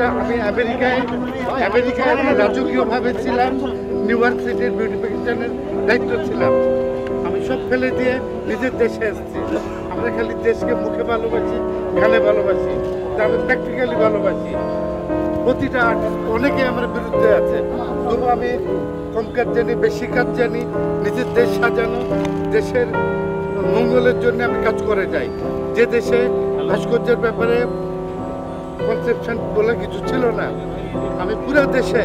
একটা আমি আমেরিকায় আমেরিকায় আমি রাজকীয়ভাবে ছিলাম, নিউ ইয়র্ক সিটির বিউটিফিকেশনের দায়িত্ব ছিলাম। আমি সব ফেলে দিয়ে নিজের দেশে এসেছি। আমরা খালি দেশকে মুখে ভালোবাসি গানে ভালোবাসি আমি প্র্যাকটিক্যালি ভালোবাসি। প্রতিটা অনেকে আমার বিরুদ্ধে আছে। তবু আমি কম কাজ জানি, বেশি কাজ জানি, নিজের দেশ সাজানো, দেশের মঙ্গলের জন্য আমি কাজ করে যাই। যে দেশে ভাস্কর্যের ব্যাপারে কনসেপশন বলে কিছু ছিল না। আমি পুরো দেশে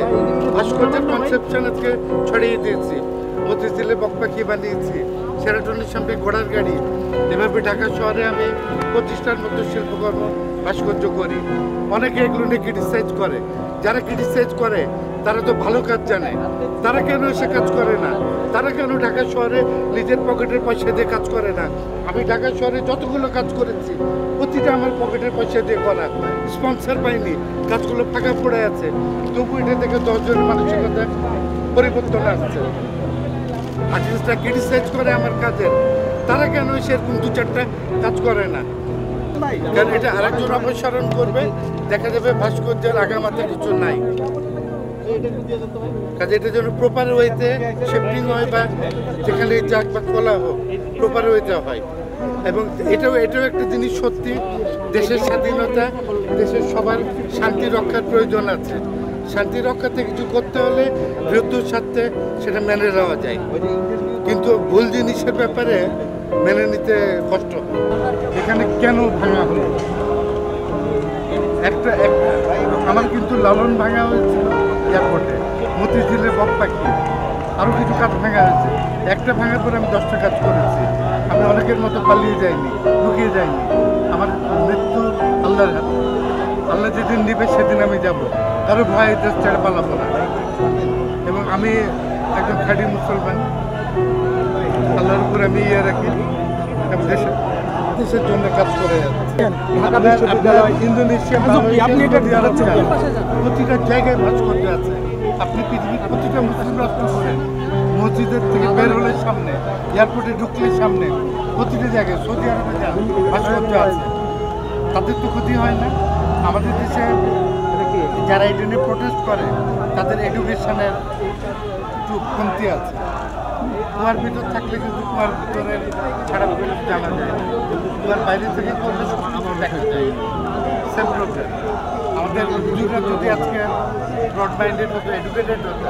ভাস্কর্যের কনসেপশন আজকে ছড়িয়ে দিয়েছি। মতিঝিলে বকপাখি বানিয়েছি সেরাটনের সামনে ঘোড়ার গাড়ি। এভাবে ঢাকা শহরে আমি প্রতিষ্ঠার মতো শিল্পকর্ম ভাস্কর্য করি। অনেকে এগুলো নিয়ে ক্রিটিসাইজ করে। যারা ক্রিটিসাইজ করে, তারা তো ভালো কাজ জানে। তারা কেন এসে কাজ করে না? তারা কেন ঢাকা শহরে নিজের পকেটের পয়সা দিয়ে কাজ করে না? আমি ঢাকা শহরে যতগুলো কাজ করেছি, প্রতিটা আমার পকেটের পয়সা দিয়ে করা। স্পন্সর পাইনি, কাজগুলো ফাঁকা পড়ে আছে। তবু এটা থেকে দশজন মানসিকতা পরিবর্তন আসছে। আর্টিস্টরা ক্রিটিসাইজ করে আমার কাজের। তারা কেন সেরকম দু চারটা কাজ করে না? কারণ এটা আরেকজন অপসারণ করবে, দেখা যাবে ভাস্কর্যের আগামাতে কিছু নাই। কাজে এটা যেন প্রপার ওয়েতে শিফটিং হয় বা যেখানে যাক বা খোলা হোক প্রপার ওয়েতে হয়। এবং এটাও এটাও একটা জিনিস সত্যি, দেশের স্বাধীনতা, দেশের সবার শান্তি রক্ষার প্রয়োজন আছে। শান্তি রক্ষাতে কিছু করতে হলে বৃহত্তর স্বার্থে সেটা মেনে নেওয়া যায়। কিন্তু ভুল জিনিসের ব্যাপারে মেনে নিতে কষ্ট এখানে কেন ভাঙা হলো? একটা একটা, আমার কিন্তু লালন ভাঙা হয়েছিল এয়ারপোর্টে। মতিঝিলের বক পাখি আরও কিছু কাজ ভাঙা হয়েছে। একটা ভাঙার পরে আমি দশটা কাজ করেছি। আমি অনেকের মতো পালিয়ে যাইনি, লুকিয়ে যাইনি। আমার মৃত্যু আল্লাহর হাতে। আল্লাহ যেদিন নিবে সেদিন আমি যাব। কারও ভয় দেশ ছেড়ে পালাবো না। এবং আমি একজন খাঁটি মুসলমান। আল্লাহর উপর আমি ইয়ে রাখি। এবং দেশের দেশের জন্য কাজ করে ইন্দোনেশিয়া কেন? প্রতিটা জায়গায় ভাস্কর্য আছে। আপনি পৃথিবীর প্রতিটা মুসলিম রাষ্ট্র করেন মসজিদের থেকে বের হলে সামনে এয়ারপোর্টে ঢুকলে সামনে প্রতিটা জায়গায় সৌদি আরবে যান ভাস্কর্য আছে। তাদের তো ক্ষতি হয় না। আমাদের দেশে যারা এটা নিয়ে প্রোটেস্ট করে, তাদের এডুকেশনের একটু কমতি আছে। কুয়ার ভিতর থাকলে কিন্তু কুয়ার ভিতরের খারাপ কিছু জানা যায় কুয়ার বাইরে থেকে করলে দেখা সেম প্রবলেম আমাদের যদি আজকে ব্রডব্যান্ডের মতো এডুকেটেড হতো